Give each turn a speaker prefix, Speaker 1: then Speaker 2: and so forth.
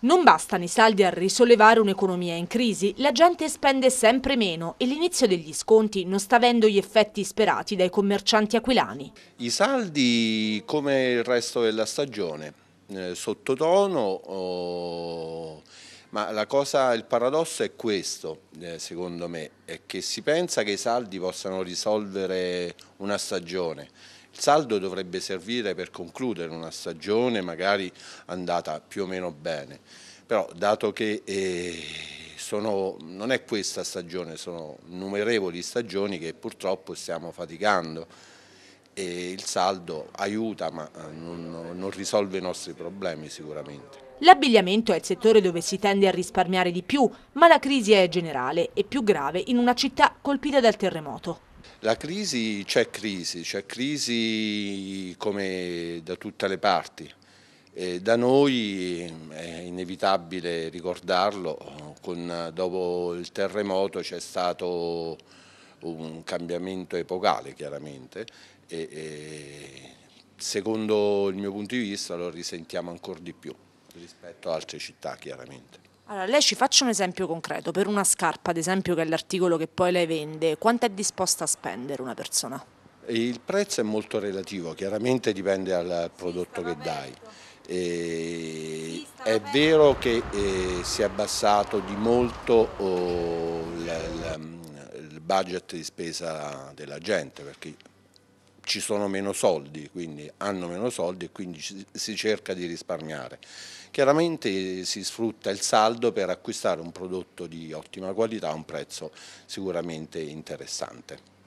Speaker 1: Non bastano i saldi a risollevare un'economia in crisi, la gente spende sempre meno e l'inizio degli sconti non sta avendo gli effetti sperati dai commercianti aquilani.
Speaker 2: I saldi come il resto della stagione, eh, sottotono, oh, ma la cosa, il paradosso è questo, eh, secondo me, è che si pensa che i saldi possano risolvere una stagione. Il saldo dovrebbe servire per concludere una stagione magari andata più o meno bene, però dato che eh, sono, non è questa stagione, sono numerevoli stagioni che purtroppo stiamo faticando e il saldo aiuta ma eh, non, non risolve i nostri problemi sicuramente.
Speaker 1: L'abbigliamento è il settore dove si tende a risparmiare di più, ma la crisi è generale e più grave in una città colpita dal terremoto.
Speaker 2: La crisi, c'è crisi, c'è crisi come da tutte le parti. Da noi è inevitabile ricordarlo, con, dopo il terremoto c'è stato un cambiamento epocale chiaramente e, e secondo il mio punto di vista lo risentiamo ancora di più rispetto a altre città chiaramente.
Speaker 1: Allora, lei ci faccia un esempio concreto, per una scarpa ad esempio che è l'articolo che poi lei vende, quanto è disposta a spendere una persona?
Speaker 2: Il prezzo è molto relativo, chiaramente dipende dal prodotto che dai. E è vero che eh, si è abbassato di molto oh, il, il budget di spesa della gente perché ci sono meno soldi, quindi hanno meno soldi e quindi si cerca di risparmiare. Chiaramente si sfrutta il saldo per acquistare un prodotto di ottima qualità a un prezzo sicuramente interessante.